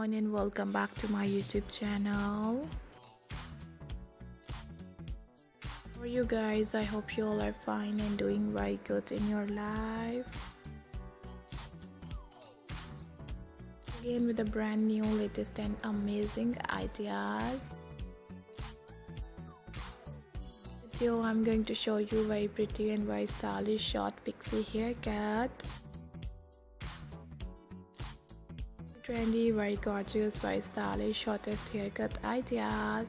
everyone and welcome back to my youtube channel. For you guys i hope you all are fine and doing very good in your life. Again with a brand new latest and amazing ideas. Video i'm going to show you very pretty and very stylish short pixie haircut trendy, very gorgeous, very stylish, shortest haircut ideas.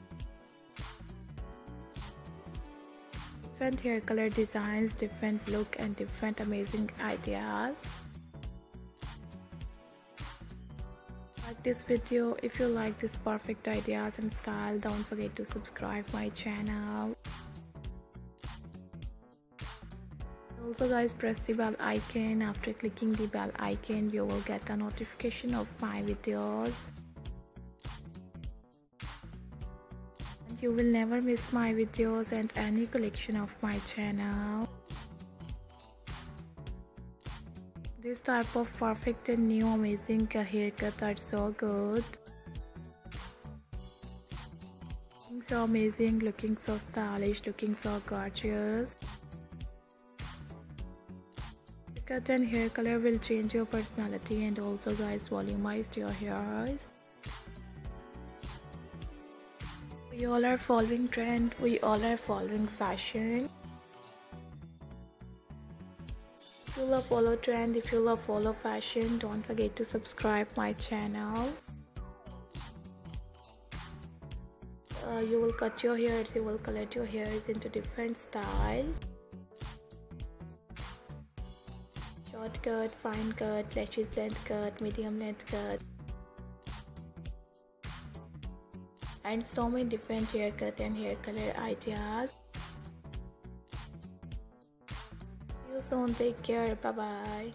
Different hair color designs, different look and different amazing ideas. Like this video if you like this perfect ideas and style don't forget to subscribe my channel. Also guys press the bell icon. After clicking the bell icon you will get a notification of my videos. And you will never miss my videos and any collection of my channel. This type of perfect and new amazing haircut are so good. Looking so amazing looking so stylish looking so gorgeous cut and hair color will change your personality and also guys volumize your hairs we all are following trend. We all are following fashion. If you love follow trend if you love follow fashion don't forget to subscribe my channel. Uh, you will cut your hairs you will color your hairs into different style short cut, fine cut, lashes length cut, medium length cut and so many different haircut and hair color ideas. See you soon, take care, bye bye.